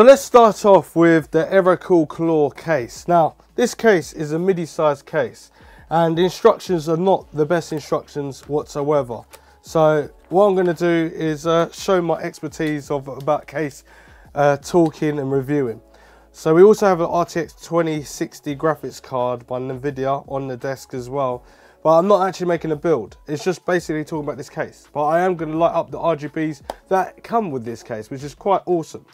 So let's start off with the AeroCool Klaw case. Now, this case is a MIDI sized case and the instructions are not the best instructions whatsoever. So what I'm going to do is uh, show my expertise of about case uh, talking and reviewing. So we also have an RTX 2060 graphics card by Nvidia on the desk as well. But I'm not actually making a build. It's just basically talking about this case. But I am going to light up the RGBs that come with this case, which is quite awesome.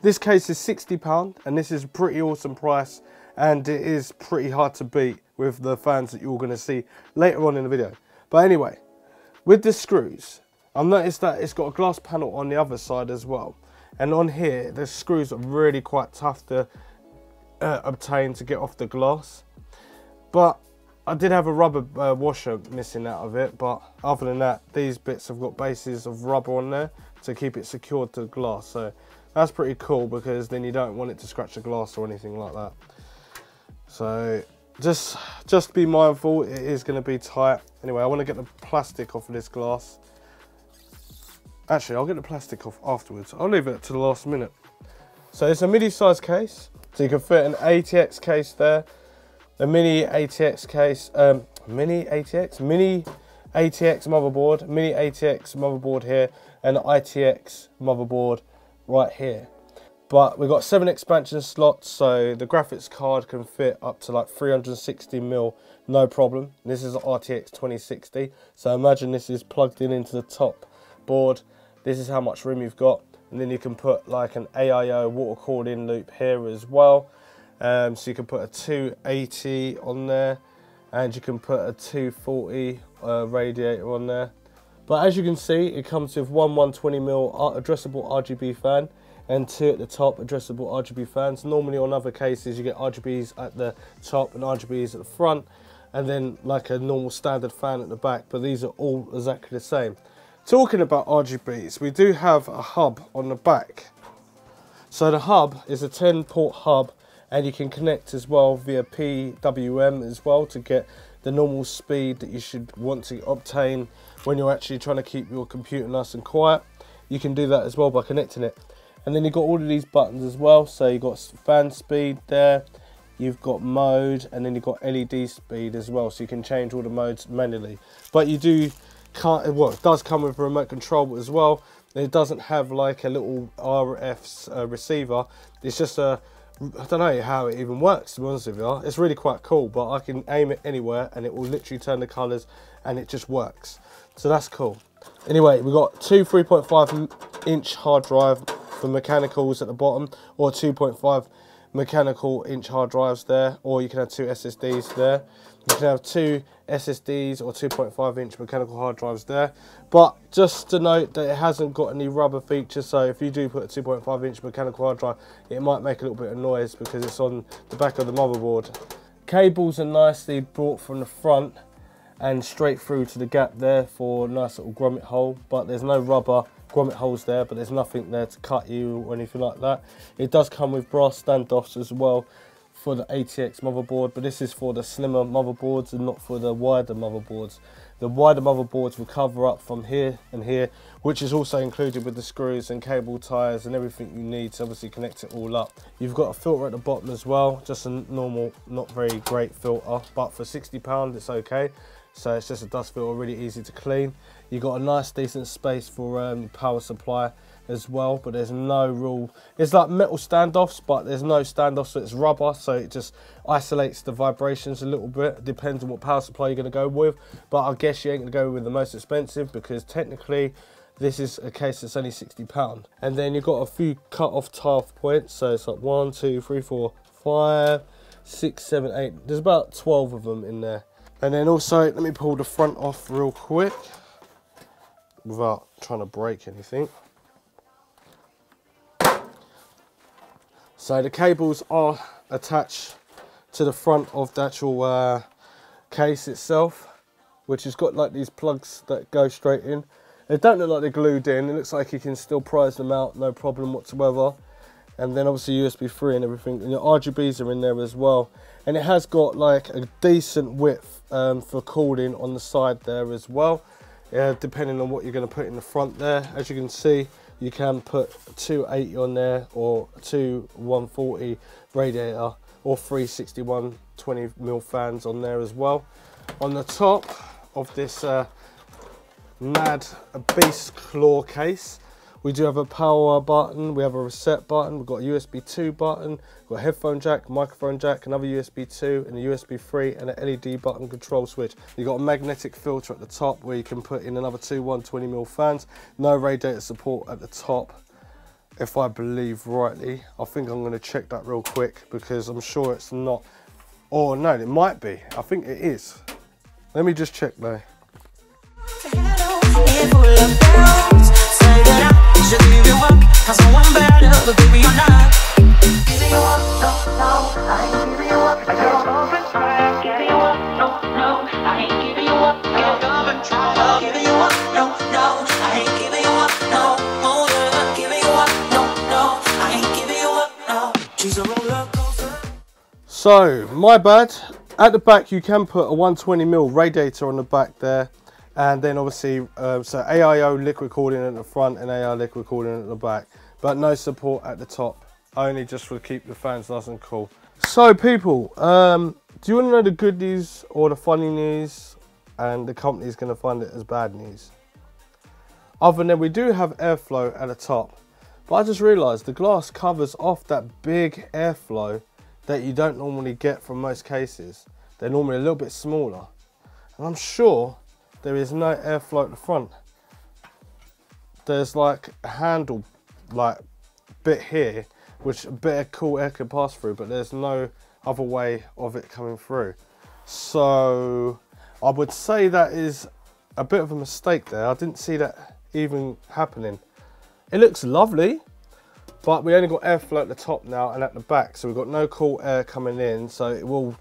This case is £60 and this is a pretty awesome price and it is pretty hard to beat with the fans that you're going to see later on in the video. But anyway, with the screws, I've noticed that it's got a glass panel on the other side as well. And on here, the screws are really quite tough to uh, obtain to get off the glass. But I did have a rubber uh, washer missing out of it, but other than that, these bits have got bases of rubber on there to keep it secured to the glass. So that's pretty cool because then you don't want it to scratch the glass or anything like that. So just, just be mindful, it is gonna be tight. Anyway, I wanna get the plastic off of this glass. Actually, I'll get the plastic off afterwards. I'll leave it to the last minute. So it's a midi size case. So you can fit an ATX case there, a mini ATX case, um, mini ATX, mini ATX motherboard, mini ATX motherboard here, and an ITX motherboard right here. But we've got seven expansion slots, so the graphics card can fit up to like 360 mil, no problem. This is RTX 2060, so imagine this is plugged in into the top board this is how much room you've got. And then you can put like an AIO water cooling loop here as well. Um, so you can put a 280 on there and you can put a 240 uh, radiator on there. But as you can see, it comes with one 120mm uh, addressable RGB fan and two at the top addressable RGB fans. Normally on other cases, you get RGBs at the top and RGBs at the front and then like a normal standard fan at the back, but these are all exactly the same. Talking about RGBs, we do have a hub on the back. So the hub is a 10 port hub and you can connect as well via PWM as well to get the normal speed that you should want to obtain when you're actually trying to keep your computer nice and quiet. You can do that as well by connecting it. And then you've got all of these buttons as well. So you've got fan speed there, you've got mode, and then you've got LED speed as well. So you can change all the modes manually. But you do can't, well, it does come with a remote control as well. It doesn't have like a little RF uh, receiver. It's just a, I don't know how it even works to be honest with you. It's really quite cool, but I can aim it anywhere and it will literally turn the colors and it just works. So that's cool. Anyway, we've got two 3.5 inch hard drive for mechanicals at the bottom or 2.5 mechanical inch hard drives there or you can have two SSDs there. You can have two SSDs or 2.5 inch mechanical hard drives there. But just to note that it hasn't got any rubber features, so if you do put a 2.5 inch mechanical hard drive, it might make a little bit of noise because it's on the back of the motherboard. Cables are nicely brought from the front and straight through to the gap there for a nice little grommet hole, but there's no rubber grommet holes there, but there's nothing there to cut you or anything like that. It does come with brass standoffs as well, for the ATX motherboard, but this is for the slimmer motherboards and not for the wider motherboards. The wider motherboards will cover up from here and here, which is also included with the screws and cable ties and everything you need to obviously connect it all up. You've got a filter at the bottom as well, just a normal, not very great filter, but for £60 it's okay. So it's just a dust filter, really easy to clean. You've got a nice decent space for um, power supply as well, but there's no real, it's like metal standoffs, but there's no standoffs, so it's rubber, so it just isolates the vibrations a little bit. Depends on what power supply you're gonna go with, but I guess you ain't gonna go with the most expensive because technically this is a case that's only 60 pound. And then you've got a few cut off tile points, so it's like one, two, three, four, five, six, seven, eight. There's about 12 of them in there. And then also, let me pull the front off real quick without trying to break anything. So the cables are attached to the front of the actual uh, case itself, which has got like these plugs that go straight in. They don't look like they're glued in. It looks like you can still prise them out, no problem whatsoever. And then obviously USB 3 and everything. And your RGBs are in there as well. And it has got like a decent width um, for cooling on the side there as well. Depending on what you're going to put in the front there. As you can see, you can put 280 on there or two 140 radiator or three 61 20 mil fans on there as well. On the top of this uh, mad beast Klaw case, we do have a power button, we have a reset button, we've got a USB 2 button, we've got a headphone jack, microphone jack, another USB 2 and a USB 3 and an LED button control switch. You've got a magnetic filter at the top where you can put in another two 120mm fans. No radiator support at the top if I believe rightly. I think I'm going to check that real quick because I'm sure it's not. Or no, it might be. I think it is. Let me just check though. So, my bad. At the back, you can put a 120mm radiator on the back there. And then obviously, uh, so AIO liquid cooling at the front and AI liquid cooling at the back. But no support at the top. Only just to keep the fans nice and cool. So people, um, do you want to know the good news or the funny news? And the company's going to find it as bad news. Other than we do have airflow at the top. But I just realised the glass covers off that big airflow that you don't normally get from most cases. They're normally a little bit smaller. And I'm sure there is no airflow at the front. There's like a handle like bit here which a bit of cool air can pass through but there's no other way of it coming through. So I would say that is a bit of a mistake there. I didn't see that even happening. It looks lovely. But we only got airflow at the top now and at the back, so we've got no cool air coming in, so it will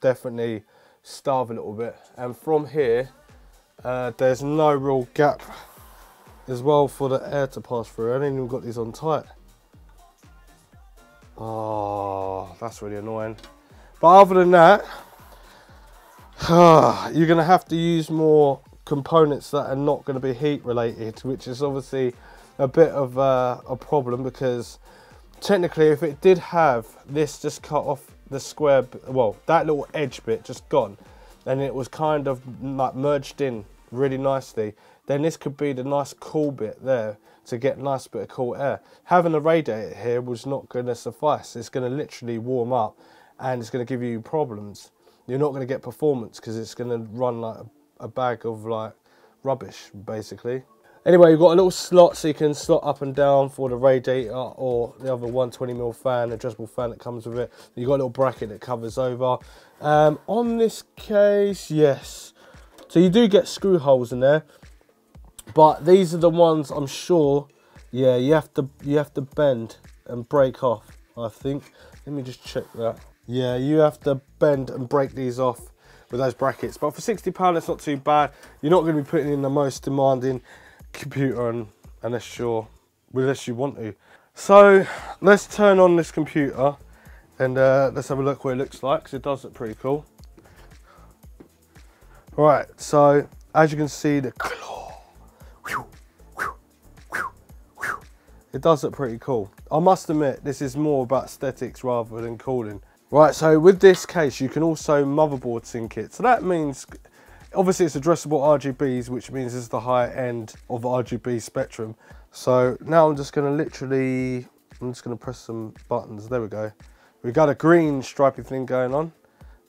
definitely starve a little bit. And from here, uh, there's no real gap as well for the air to pass through. I haven't even got these on tight. Oh, that's really annoying. But other than that, you're going to have to use more components that are not going to be heat related, which is obviously a bit of uh, a problem because technically if it did have this just cut off the square, well, that little edge bit just gone, and it was kind of like merged in really nicely, then this could be the nice cool bit there to get nice bit of cool air. Having a radiator here was not going to suffice. It's going to literally warm up and it's going to give you problems. You're not going to get performance because it's going to run like a, a bag of like rubbish basically. Anyway, you've got a little slot so you can slot up and down for the radiator or the other 120mm fan, adjustable fan that comes with it. You've got a little bracket that covers over. Um, on this case, yes. So you do get screw holes in there, but these are the ones I'm sure, yeah, you have to you have to bend and break off. I think. Let me just check that. Yeah, you have to bend and break these off with those brackets. But for £60, it's not too bad. You're not going to be putting in the most demanding computer and, unless you're unless you want to. So let's turn on this computer and uh, let's have a look what it looks like because it does look pretty cool. Right, so as you can see the Klaw, it does look pretty cool. I must admit this is more about aesthetics rather than cooling. Right, so with this case you can also motherboard sync it. So that means Obviously it's addressable RGBs, which means it's the higher end of RGB spectrum. So now I'm just gonna literally, I'm just gonna press some buttons. There we go. We got a green stripy thing going on.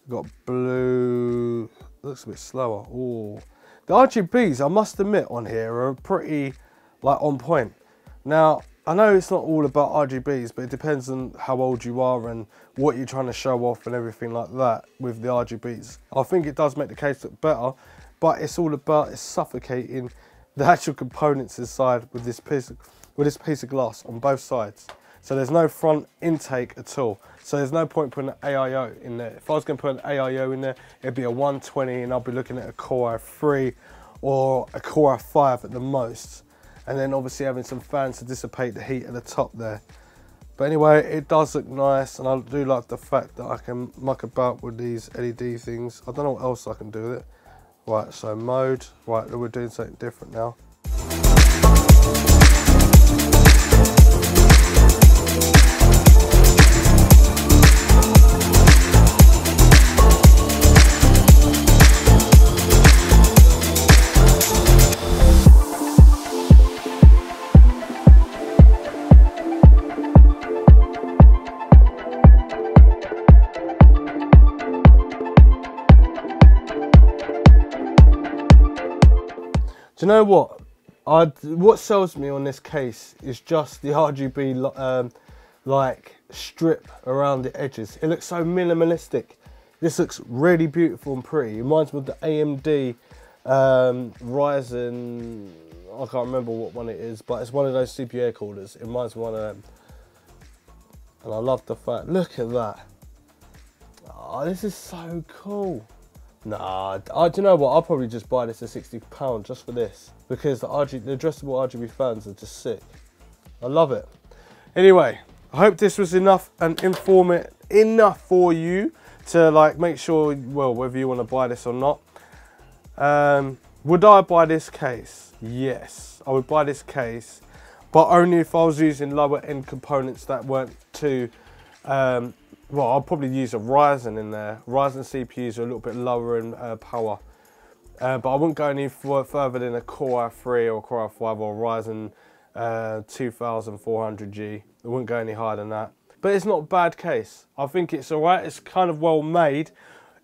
We've got blue, looks a bit slower. Oh, the RGBs, I must admit on here are pretty like on point. Now, I know it's not all about RGBs, but it depends on how old you are and what you're trying to show off and everything like that with the RGBs. I think it does make the case look better, but it's all about it's suffocating the actual components inside with this piece of, with this piece of glass on both sides. So there's no front intake at all. So there's no point putting an AIO in there. If I was going to put an AIO in there, it'd be a 120 and I'll be looking at a Core i3 or a Core i5 at the most and then obviously having some fans to dissipate the heat at the top there. But anyway, it does look nice, and I do like the fact that I can muck about with these LED things. I don't know what else I can do with it. Right, so mode. Right, we're doing something different now. Know what? I what sells me on this case is just the RGB um, like strip around the edges. It looks so minimalistic. This looks really beautiful and pretty. It reminds me of the AMD um, Ryzen, I can't remember what one it is, but it's one of those CPU coolers. It reminds me of one of them. And I love the fact, look at that. Oh, this is so cool. Nah, I, do you know what? I'll probably just buy this at £60 just for this. Because the, RG, the addressable RGB fans are just sick. I love it. Anyway, I hope this was enough and informative enough for you to like make sure, well, whether you want to buy this or not. Um, would I buy this case? Yes, I would buy this case, but only if I was using lower end components that weren't too um, well, I'll probably use a Ryzen in there. Ryzen CPUs are a little bit lower in uh, power, uh, but I wouldn't go any further than a Core i3 or Core i5 or Ryzen uh, 2400G. I wouldn't go any higher than that. But it's not a bad case. I think it's alright. It's kind of well made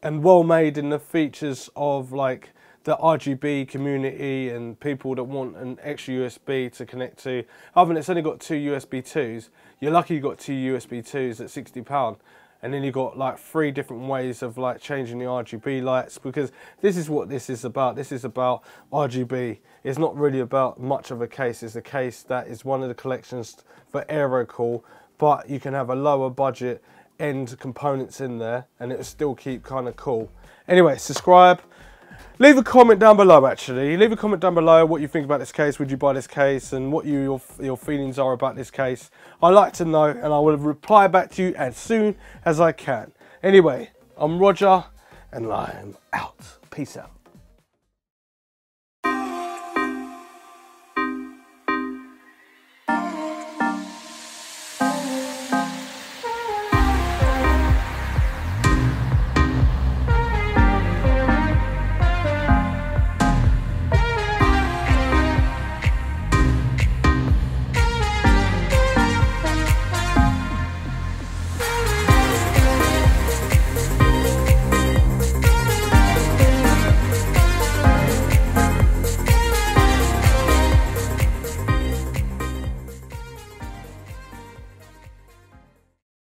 and well made in the features of like the RGB community and people that want an extra USB to connect to. Other than it's only got two USB 2s, you're lucky you got two USB 2s at £60 and then you've got like three different ways of like changing the RGB lights because this is what this is about. This is about RGB. It's not really about much of a case. It's a case that is one of the collections for Aerocool, but you can have a lower budget end components in there and it will still keep kind of cool. Anyway, subscribe. Leave a comment down below actually. Leave a comment down below what you think about this case. Would you buy this case and what you, your, your feelings are about this case. I'd like to know and I will reply back to you as soon as I can. Anyway, I'm Roger and I'm out. Peace out.